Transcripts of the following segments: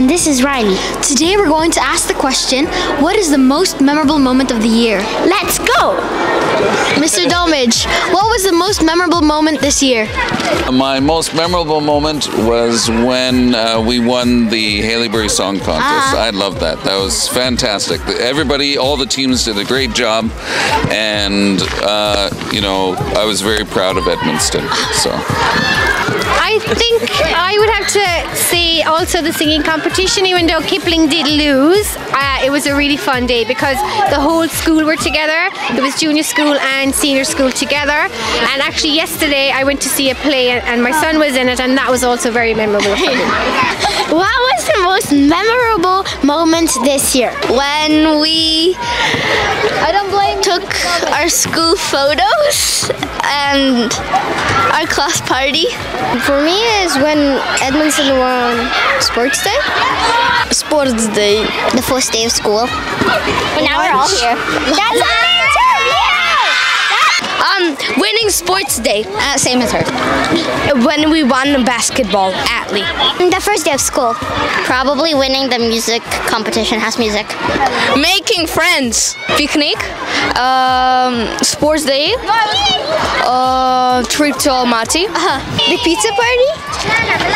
And this is Riley. Today we're going to ask the question What is the most memorable moment of the year? Let's go! Mr. Domage, what was the most memorable moment this year? My most memorable moment was when uh, we won the Haileybury Song Contest. I love that. That was fantastic. Everybody, all the teams did a great job, and uh, you know, I was very proud of Edmonstone. So. I think I would have to say also the singing competition, even though Kipling did lose, uh, it was a really fun day because the whole school were together. It was junior school and senior school together. And actually, yesterday I went to see a play and, and my son was in it, and that was also very memorable for me. What was the most memorable moment this year? when we I don't blame took our school photos and our class party. For me is when Edmonstone won Sports Day. Sports day. The first day of school. And now we're all here. That's our answer! Um, winning sports day. Uh, same as her. When we won basketball Attlee. The first day of school. Probably winning the music competition, House Music. Making friends. Picnic. Um, sports day. Uh, trip to Almaty. The pizza party?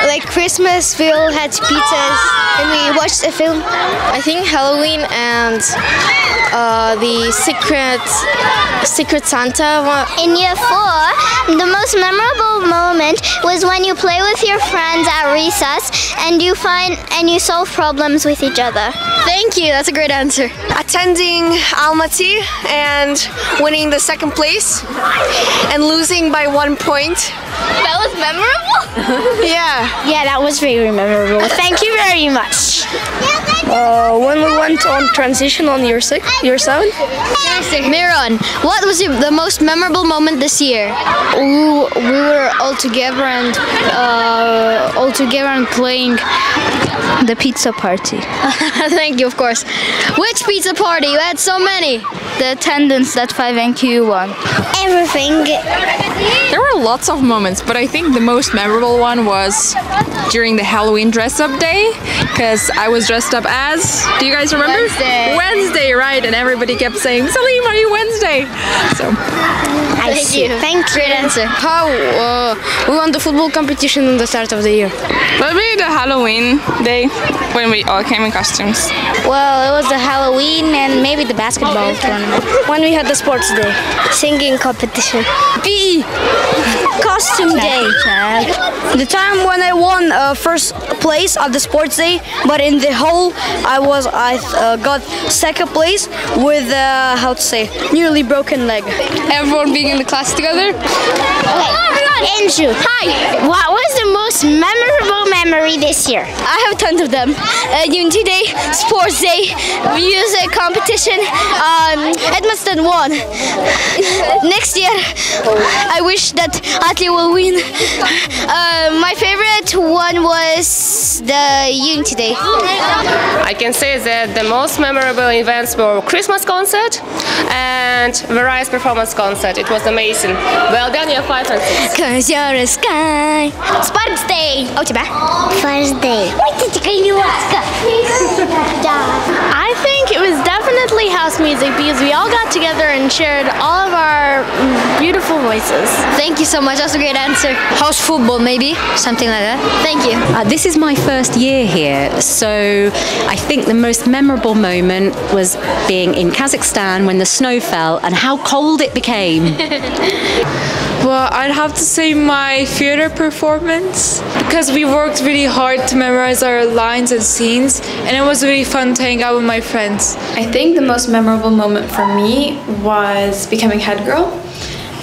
Like Christmas, we all had pizzas and we watched a film. I think Halloween and uh, the secret Secret Santa one. In year four, the most memorable moment was when you play with your friends at recess and you find and you solve problems with each other. Thank you, that's a great answer. attending Almaty and winning the second place and losing by one point. That was memorable. Yeah. Yeah, that was very memorable. Thank you very much. Uh, when we went on transition on year six, year seven. Miron, what was your, the most memorable moment this year? we, we were all together and uh, all together and playing the pizza party. Thank you, of course. Which pizza party? You had so many. The attendance that 5NQ won. Everything. There were lots of moments, but I think the most memorable one was during the Halloween dress up day because I was dressed up as. Do you guys remember? Wednesday. Wednesday, right? And everybody kept saying, Salim, are you Wednesday? So, I see. Thank you. Great answer. How uh, we won the football competition in the start of the year. maybe the Halloween day when we all came in costumes. Well, it was the Halloween and maybe the basketball tournament. When we had the sports day. Singing competition. PE. Costume day. The time when I won uh, first place at the sports day, but in the whole I was I uh, got second place with uh, how to say nearly broken leg. Everyone being in the class together. Andrew, hi. What was the most memorable memory this year? I have tons of them. Uh, Unity Day, Sports Day, music competition. Um, Edmonstone won. Next year, I wish that Attlee will win. Uh, my favorite one was the Unity Day. I can say that the most memorable events were Christmas concert and various performance concert. It was amazing. Well done, year five and six. Cause you're a sky. Sports day. Oh, тебя? First day. I think it was definitely house music because we all got together and shared all of our beautiful voices. Thank you so much. That's a great answer. House football, maybe something like that. Thank you. Uh, this is my first year here, so I think the most memorable moment was being in Kazakhstan when the snow fell and how cold it became. Well, I'd have to say my theater performance because we worked really hard to memorize our lines and scenes, and it was really fun to hang out with my friends. I think the most memorable moment for me was becoming head girl.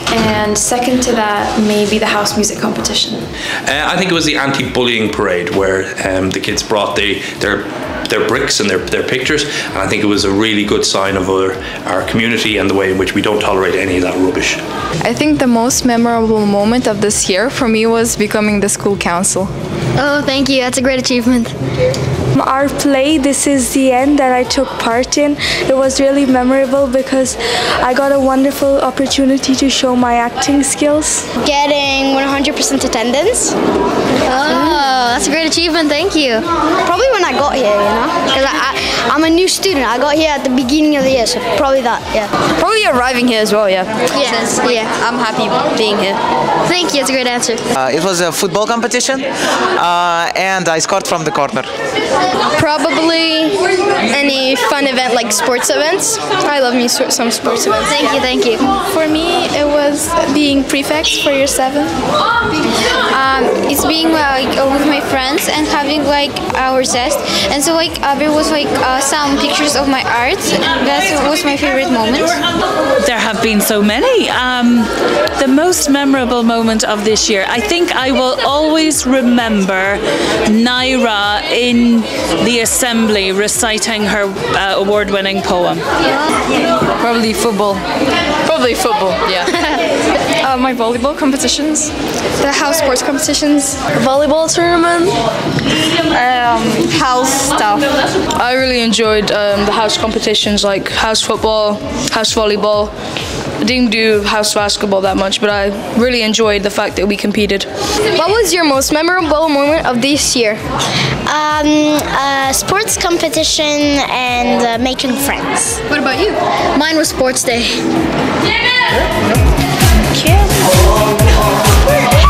And second to that, maybe the house music competition. Uh, I think it was the anti-bullying parade where um, the kids brought the, their their bricks and their, their pictures, and I think it was a really good sign of our, our community and the way in which we don't tolerate any of that rubbish. I think the most memorable moment of this year for me was becoming the school council. Oh, thank you. That's a great achievement. Our play, This Is the End, that I took part in, it was really memorable because I got a wonderful opportunity to show my acting skills. Getting 100% attendance. Oh, that's a great achievement. Thank you. Probably when I got here, you know, because I, I, I'm a new student. I got here at the beginning of the year, so probably that. Yeah. Probably arriving here as well, yeah. Yes. yeah, I'm happy being here. Thank you. It's a great answer. Uh, it was a football competition, uh, and I scored from the corner. Probably any fun event like sports events. I love me some sports events. Thank you. Thank you. For me, it was being prefect for year seven. Um, it's being like uh, with my friends and having like our test, and so like uh, there was like uh, some pictures of my art. That was my favorite moment. There have been so many. Um, the most memorable moment of this year, I think I will always remember Naira in the assembly reciting her uh, award winning poem. Probably football. Probably football, yeah. my volleyball competitions. The house sports competitions. Volleyball tournament. Um, house stuff. I really enjoyed um, the house competitions like house football, house volleyball. I didn't do house basketball that much, but I really enjoyed the fact that we competed. What was your most memorable moment of this year? Um, uh, sports competition and uh, making friends. What about you? Mine was sports day. Yeah. Cheers.